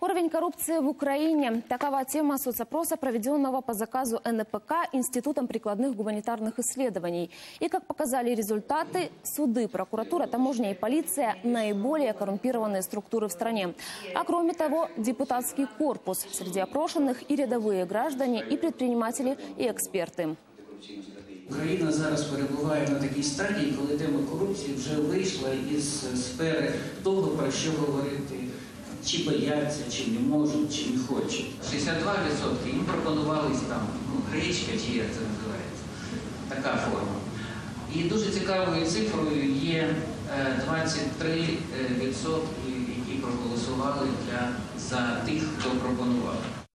Уровень коррупции в Украине. Такова тема соцопроса, проведенного по заказу НПК Институтом прикладных гуманитарных исследований. И, как показали результаты, суды, прокуратура, таможня и полиция – наиболее коррумпированные структуры в стране. А кроме того, депутатский корпус. Среди опрошенных и рядовые граждане, и предприниматели, и эксперты. Україна зараз перебуває на такій стадії, коли тема корупції вже вийшла із сфери того, про що говорити, чи бояться, чи не можуть, чи не хочуть. 62% їм пропонувалися там ну, гречка, чи як це називається, така форма. І дуже цікавою цифрою є е, 23%, які проголосували для, за тих, хто пропонував.